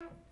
you